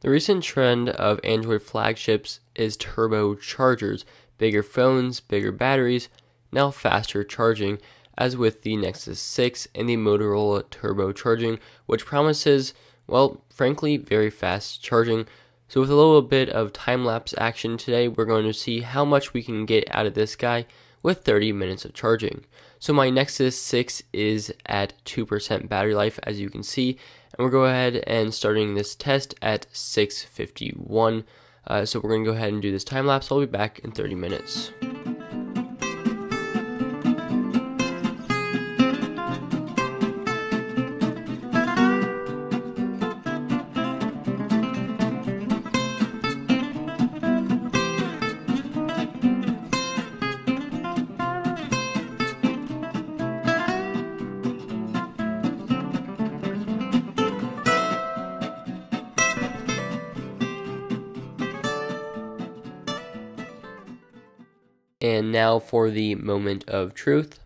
The recent trend of Android flagships is turbochargers, bigger phones, bigger batteries, now faster charging, as with the Nexus 6 and the Motorola turbocharging, which promises, well, frankly, very fast charging. So, with a little bit of time lapse action today, we're going to see how much we can get out of this guy with 30 minutes of charging. So my Nexus 6 is at 2% battery life as you can see and we'll go ahead and starting this test at 651. Uh, so we're going to go ahead and do this time lapse. I'll be back in 30 minutes. And now for the moment of truth.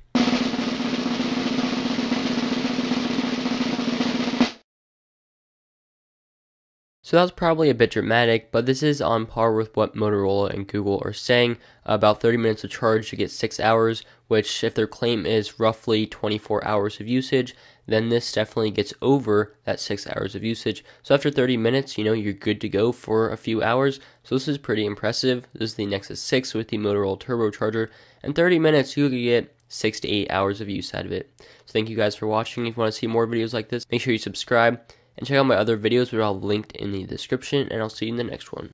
So that was probably a bit dramatic, but this is on par with what Motorola and Google are saying. About 30 minutes of charge to get 6 hours, which, if their claim is roughly 24 hours of usage, then this definitely gets over that 6 hours of usage. So after 30 minutes, you know, you're good to go for a few hours. So this is pretty impressive. This is the Nexus 6 with the Motorola turbocharger. And 30 minutes, you could get 6 to 8 hours of use out of it. So thank you guys for watching. If you want to see more videos like this, make sure you subscribe. And check out my other videos, which are all linked in the description, and I'll see you in the next one.